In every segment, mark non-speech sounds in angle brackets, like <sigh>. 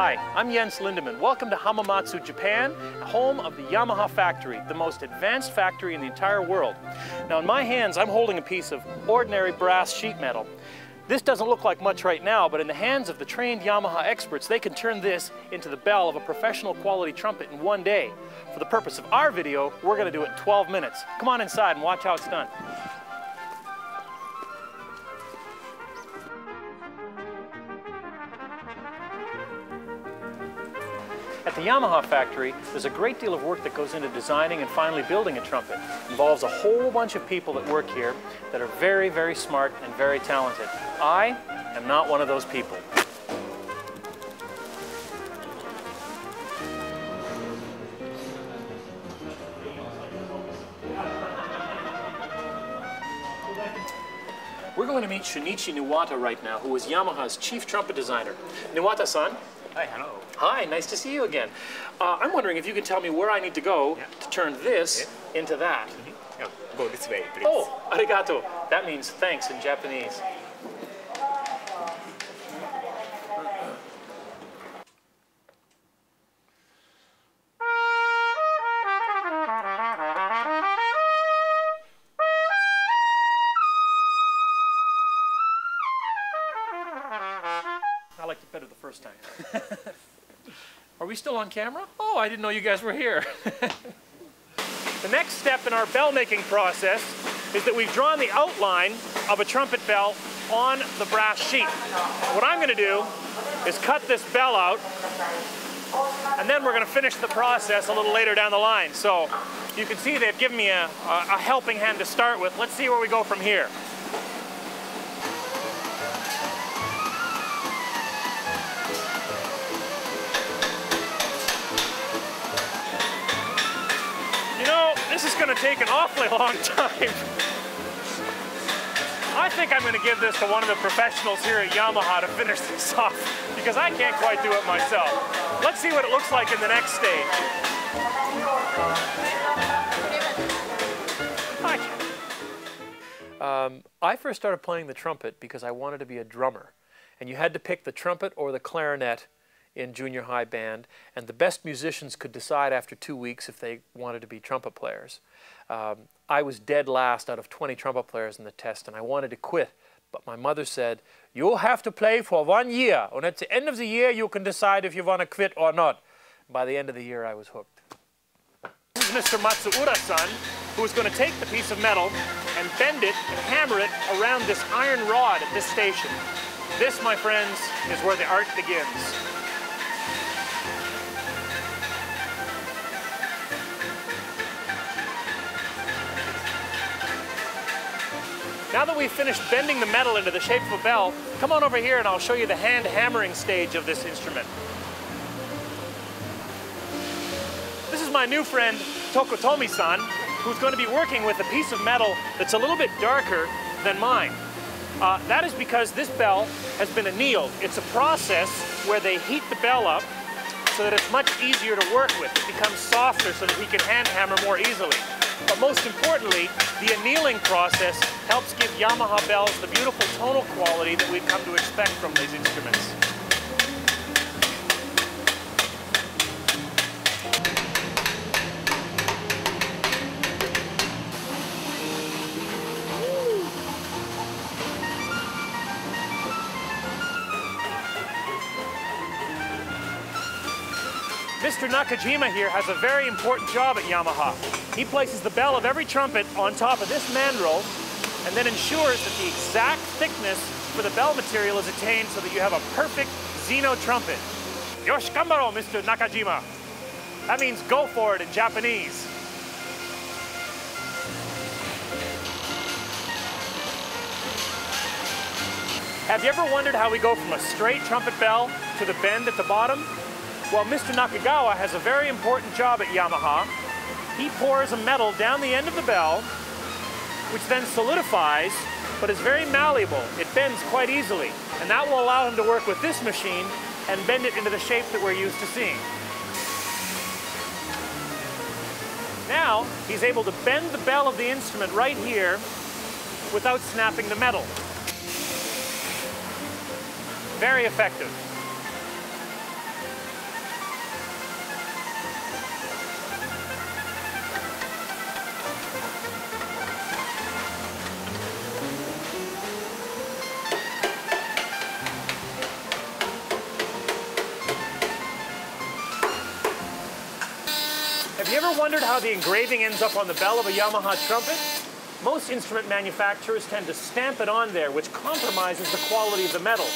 Hi, I'm Jens Lindemann. Welcome to Hamamatsu, Japan, home of the Yamaha factory, the most advanced factory in the entire world. Now in my hands, I'm holding a piece of ordinary brass sheet metal. This doesn't look like much right now, but in the hands of the trained Yamaha experts, they can turn this into the bell of a professional quality trumpet in one day. For the purpose of our video, we're gonna do it in 12 minutes. Come on inside and watch how it's done. The Yamaha factory, there's a great deal of work that goes into designing and finally building a trumpet. It involves a whole bunch of people that work here that are very, very smart and very talented. I am not one of those people. We're going to meet Shunichi Niwata right now, who is Yamaha's chief trumpet designer. Niwata-san, Hi, hello. Hi, nice to see you again. Uh, I'm wondering if you can tell me where I need to go Yeah. to turn this into that. Yeah, go this way, please. Oh, arigato. That means thanks in Japanese. I liked it better the first time. <laughs> Are we still on camera? Oh, I didn't know you guys were here. <laughs> The next step in our bell making process is that we've drawn the outline of a trumpet bell on the brass sheet. What I'm going to do is cut this bell out and then we're going to finish the process a little later down the line. So you can see they've given me a, a, a helping hand to start with. Let's see where we go from here. Going to take an awfully long time. I think I'm going to give this to one of the professionals here at Yamaha to finish this off because I can't quite do it myself. Let's see what it looks like in the next stage. Um, I first started playing the trumpet because I wanted to be a drummer. And you had to pick the trumpet or the clarinet in junior high band, and the best musicians could decide after two weeks if they wanted to be trumpet players. Um, I was dead last out of 20 trumpet players in the test, and I wanted to quit. But my mother said, You'll have to play for one year, and at the end of the year, you can decide if you want to quit or not. By the end of the year, I was hooked. This is Mr. Matsuura-san, who is going to take the piece of metal and bend it and hammer it around this iron rod at this station. This, my friends, is where the art begins. Now that we've finished bending the metal into the shape of a bell, come on over here and I'll show you the hand hammering stage of this instrument. This is my new friend, Tokotomi-san, who's going to be working with a piece of metal that's a little bit darker than mine. Uh, that is because this bell has been annealed. It's a process where they heat the bell up so that it's much easier to work with. It becomes softer so that he can hand hammer more easily. But most importantly, the annealing process helps give Yamaha bells the beautiful tonal quality that we've come to expect from these instruments. Mr. Nakajima here has a very important job at Yamaha. He places the bell of every trumpet on top of this mandrel and then ensures that the exact thickness for the bell material is attained so that you have a perfect Xeno trumpet. Yoshikambaro, Mr. Nakajima. That means go for it in Japanese. Have you ever wondered how we go from a straight trumpet bell to the bend at the bottom? Well, Mr. Nakagawa has a very important job at Yamaha. He pours a metal down the end of the bell, which then solidifies, but is very malleable. It bends quite easily. And that will allow him to work with this machine and bend it into the shape that we're used to seeing. Now, he's able to bend the bell of the instrument right here without snapping the metal. Very effective. Ever wondered how the engraving ends up on the bell of a Yamaha trumpet? Most instrument manufacturers tend to stamp it on there, which compromises the quality of the metal.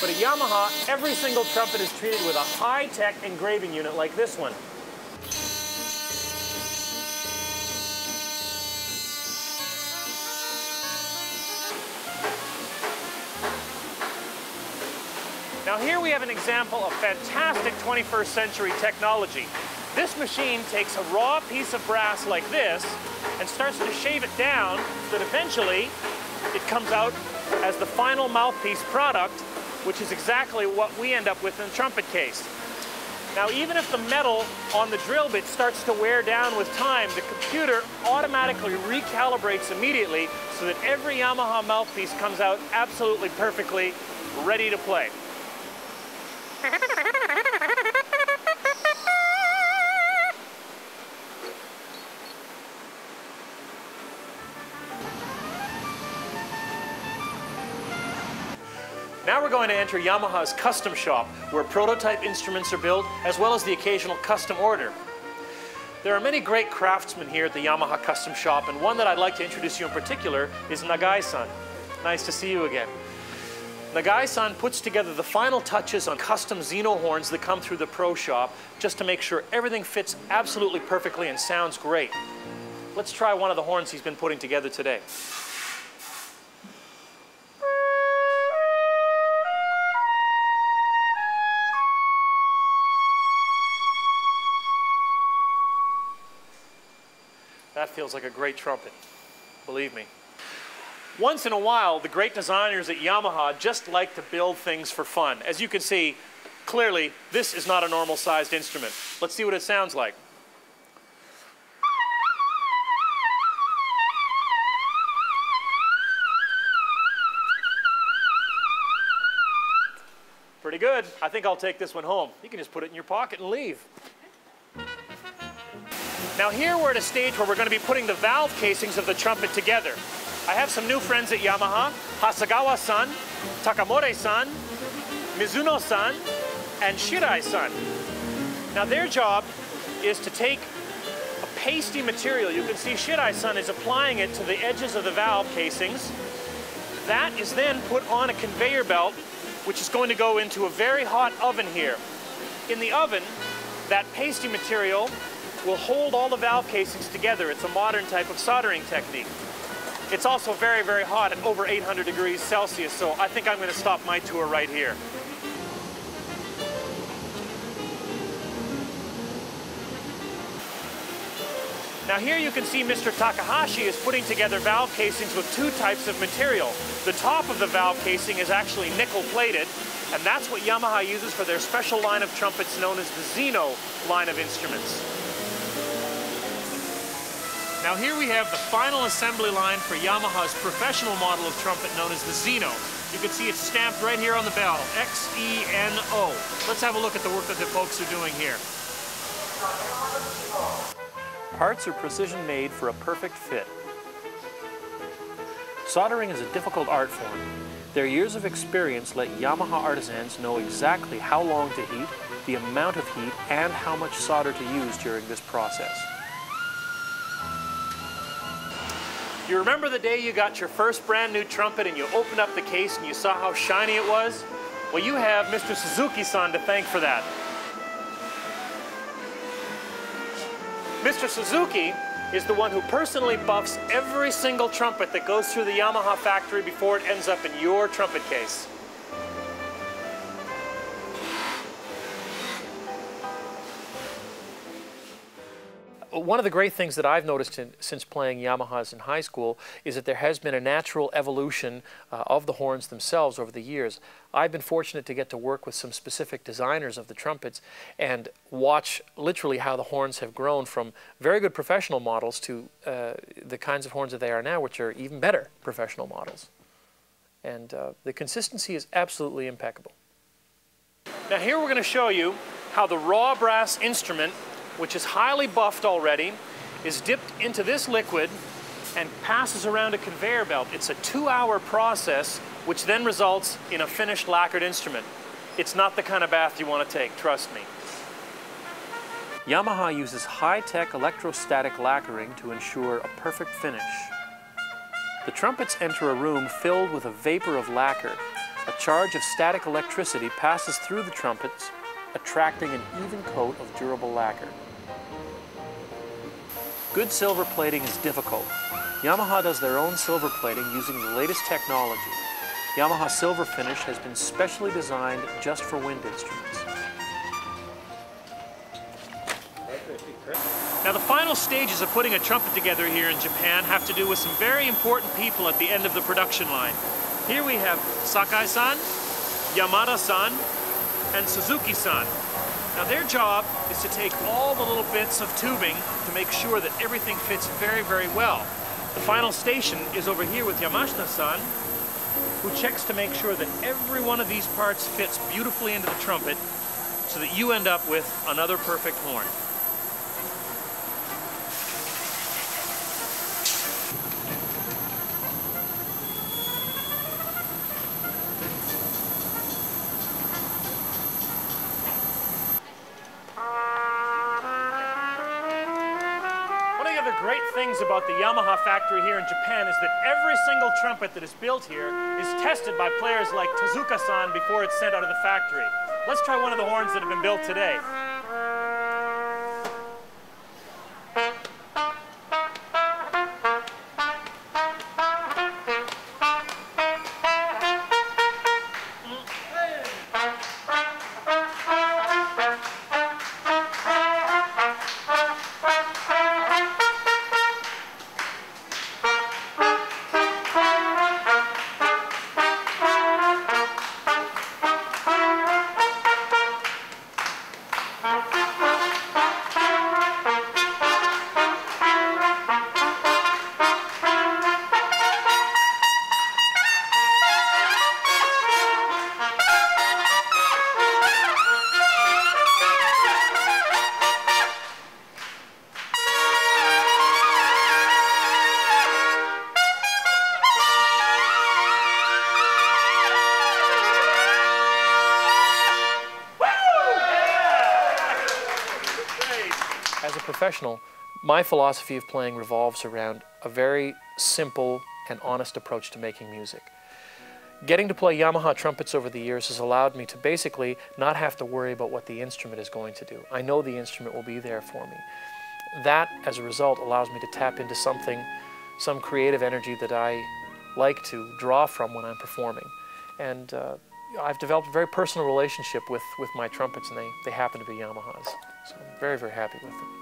But at Yamaha, every single trumpet is treated with a high-tech engraving unit like this one. Now here we have an example of fantastic 21st century technology. This machine takes a raw piece of brass like this and starts to shave it down so that eventually it comes out as the final mouthpiece product, which is exactly what we end up with in the trumpet case. Now, even if the metal on the drill bit starts to wear down with time, the computer automatically recalibrates immediately so that every Yamaha mouthpiece comes out absolutely perfectly, ready to play. <laughs> going to enter Yamaha's custom shop, where prototype instruments are built, as well as the occasional custom order. There are many great craftsmen here at the Yamaha custom shop, and one that I'd like to introduce you in particular is Nagai-san. Nice to see you again. Nagai-san puts together the final touches on custom Xeno horns that come through the pro shop, just to make sure everything fits absolutely perfectly and sounds great. Let's try one of the horns he's been putting together today. That feels like a great trumpet, believe me. Once in a while, the great designers at Yamaha just like to build things for fun. As you can see, clearly, this is not a normal sized instrument. Let's see what it sounds like. Pretty good. I think I'll take this one home. You can just put it in your pocket and leave. Now here we're at a stage where we're going to be putting the valve casings of the trumpet together. I have some new friends at Yamaha, Hasagawa-san, Takamori-san, Mizuno-san, and Shirai-san. Now their job is to take a pasty material. You can see Shirai-san is applying it to the edges of the valve casings. That is then put on a conveyor belt, which is going to go into a very hot oven here. In the oven, that pasty material will hold all the valve casings together. It's a modern type of soldering technique. It's also very, very hot at over 800 degrees Celsius, so I think I'm going to stop my tour right here. Now here you can see Mr. Takahashi is putting together valve casings with two types of material. The top of the valve casing is actually nickel plated, and that's what Yamaha uses for their special line of trumpets known as the Xeno line of instruments. Now here we have the final assembly line for Yamaha's professional model of trumpet known as the Xeno. You can see it's stamped right here on the bell, X-E-N-O. Let's have a look at the work that the folks are doing here. Parts are precision made for a perfect fit. Soldering is a difficult art form. Their years of experience let Yamaha artisans know exactly how long to heat, the amount of heat, and how much solder to use during this process. You remember the day you got your first brand new trumpet and you opened up the case and you saw how shiny it was? Well, you have Mr. Suzuki-san to thank for that. Mr. Suzuki is the one who personally buffs every single trumpet that goes through the Yamaha factory before it ends up in your trumpet case. One of the great things that I've noticed in, since playing Yamahas in high school is that there has been a natural evolution uh, of the horns themselves over the years. I've been fortunate to get to work with some specific designers of the trumpets and watch literally how the horns have grown from very good professional models to uh, the kinds of horns that they are now, which are even better professional models. And uh, the consistency is absolutely impeccable. Now here we're going to show you how the raw brass instrument which is highly buffed already, is dipped into this liquid and passes around a conveyor belt. It's a two-hour process, which then results in a finished lacquered instrument. It's not the kind of bath you want to take, trust me. Yamaha uses high-tech electrostatic lacquering to ensure a perfect finish. The trumpets enter a room filled with a vapor of lacquer. A charge of static electricity passes through the trumpets, attracting an even coat of durable lacquer. Good silver plating is difficult. Yamaha does their own silver plating using the latest technology. Yamaha Silver Finish has been specially designed just for wind instruments. Now the final stages of putting a trumpet together here in Japan have to do with some very important people at the end of the production line. Here we have Sakai-san, Yamada-san, and Suzuki-san. Now their job is to take all the little bits of tubing to make sure that everything fits very, very well. The final station is over here with Yamashita-san, who checks to make sure that every one of these parts fits beautifully into the trumpet so that you end up with another perfect horn. Things about the Yamaha factory here in Japan is that every single trumpet that is built here is tested by players like Tezuka-san before it's sent out of the factory. Let's try one of the horns that have been built today. As a professional, my philosophy of playing revolves around a very simple and honest approach to making music. Getting to play Yamaha trumpets over the years has allowed me to basically not have to worry about what the instrument is going to do. I know the instrument will be there for me. That, as a result, allows me to tap into something, some creative energy that I like to draw from when I'm performing. And uh, I've developed a very personal relationship with, with my trumpets, and they, they happen to be Yamahas. So I'm very, very happy with them.